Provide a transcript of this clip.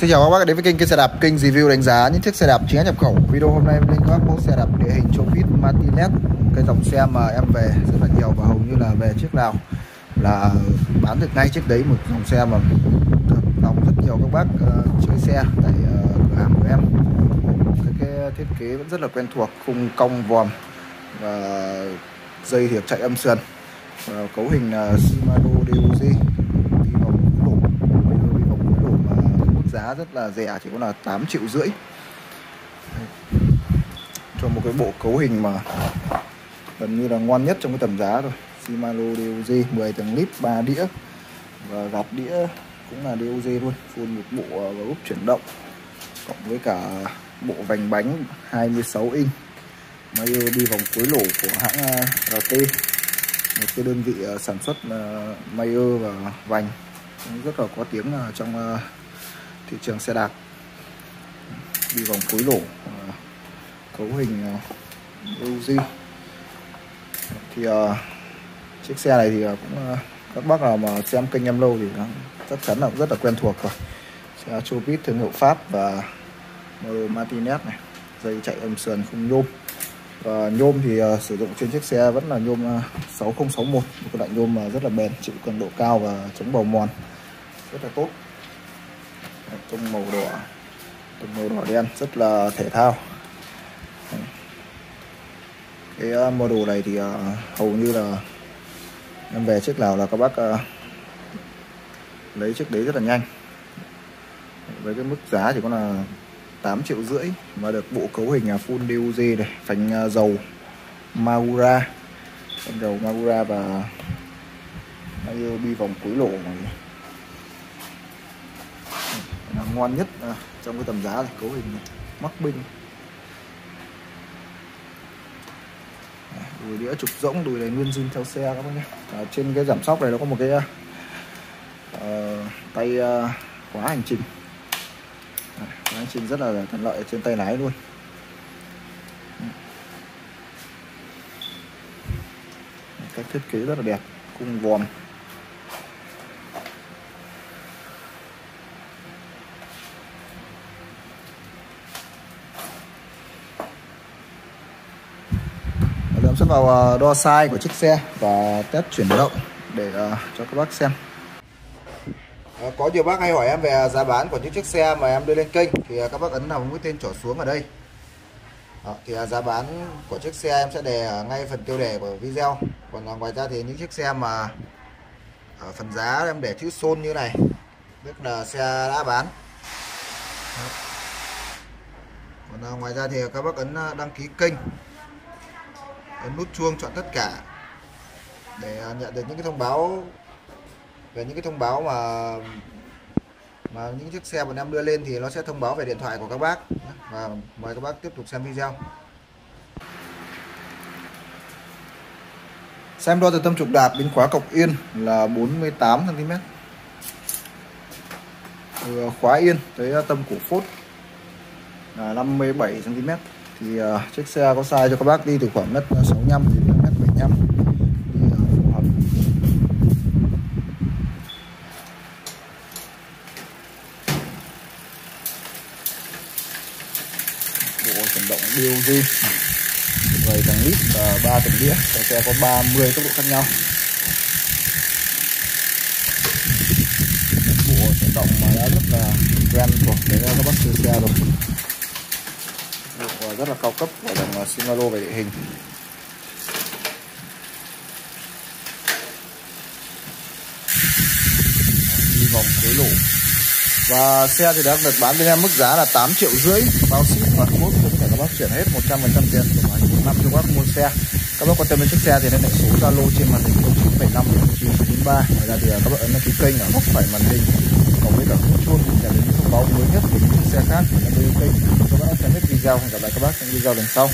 Xin chào các bác đến với kênh kênh xe đạp. Kênh review đánh giá những chiếc xe đạp chính hãng nhập khẩu. Video hôm nay lên các mẫu xe đạp địa hình Chopit Martinez. Cái dòng xe mà em về rất là nhiều và hầu như là về chiếc nào là bán được ngay chiếc đấy. Một dòng xe mà lòng rất nhiều các bác uh, chơi xe tại uh, cửa hàng của em. Cái, cái thiết kế vẫn rất là quen thuộc khung cong vòm và dây thì chạy âm sườn. Uh, cấu hình là Shimano DOG giá rất là rẻ, chỉ có là 8 triệu rưỡi. Cho một cái bộ cấu hình mà gần như là ngon nhất trong cái tầm giá rồi Shimano DOG 10 tầng lít 3 đĩa. Và gạt đĩa cũng là DOG luôn full một bộ và chuyển động. Cộng với cả bộ vành bánh 26 inch. Máy đi vòng cuối lỗ của hãng à, RT một cái đơn vị à, sản xuất à, Mayer và vành. Cũng rất là có tiếng trong thị trường xe đạp. Đi vòng cuối lỗ ờ, cấu hình ờ, uh, Uzi thì uh, chiếc xe này thì cũng uh, các bác nào mà xem kênh em lâu thì uh, chắc chắn là cũng rất là quen thuộc rồi. Xe Chopit thương hiệu Pháp và model Martinez này dây chạy âm sườn không nhôm. Và nhôm thì uh, sử dụng trên chiếc xe vẫn là nhôm uh, 6061 một cái loại nhôm mà rất là bền chịu cường độ cao và chống bào mòn. Rất là tốt tông màu đỏ. Tông màu đỏ đen rất là thể thao. Cái ờ, uh, model này thì uh, hầu như là em về chiếc nào là các bác uh, lấy chiếc đấy rất là nhanh. Với cái mức giá chỉ có là 8 triệu rưỡi mà được bộ cấu hình full DUG này phanh dầu Magura phanh dầu Magura và bi vòng cuối lỗ này ngon nhất à, trong cái tầm giá này cấu hình này. mắc binh. Đùi đĩa trục rỗng đùi này nguyên zin theo xe các bác nhé. À, trên cái giảm sóc này nó có một cái uh, tay uh, khóa hành trình. À, khóa hành trình rất là thuận lợi ở trên tay lái luôn. Cách thiết kế rất là đẹp cung vòm. Em sẽ vào à, đo size của chiếc xe và test chuyển động để à, cho các bác xem. À, có nhiều bác hay hỏi em về giá bán của những chiếc xe mà em đưa lên kênh thì các bác ấn vào mũi tên trỏ xuống ở đây. Đó, thì giá bán của chiếc xe em sẽ đề ở ngay phần tiêu đề của video. Còn ngoài ra thì những chiếc xe mà ở phần giá em để chữ xôn như này tức là xe đã bán. Còn ngoài ra thì các bác ấn đăng ký kênh ấn nút chuông chọn tất cả để à, nhận được những cái thông báo, về những cái thông báo mà mà những chiếc xe bọn em đưa lên thì nó sẽ thông báo về điện thoại của các bác và mời các bác tiếp tục xem video. Xem đo từ tâm trục đạp đến khóa cọc yên là 48 cm từ khóa yên tới à, tâm cổ phốt là 57 cm thì uh, chiếc xe có size cho các bác đi từ khoảng mét ờ, 65 đến mét 75 đi uh, phù hợp. Bộ chuyển động DOG 10 tầng lít và uh, 3 tầng đĩa. Cái xe có 30 tốc độ khác nhau. Bộ chuyển động mà đã rất là quen thuộc để các bác chơi xe rồi rất là cao cấp của dòng Shimano về địa hình. Đi vòng cuối lỗ và xe thì đã được bán bên em mức giá là 8 triệu rưỡi. Bao ship và cốt cũng thể các bác chuyển hết 100% tiền của một năm cho các mua xe. Các bác quan tâm đến chiếc xe thì liên hệ số Zalo trên màn hình 0975 993 ngoài ra thì à, các bạn ấn đăng ký kênh ở góc phải màn hình. Cộng với cả chuông để nhận những thông báo mới nhất về những chiếc xe khác của nhà kênh cho các bác xem hết video hẹn gặp lại các bác trong video lần sau.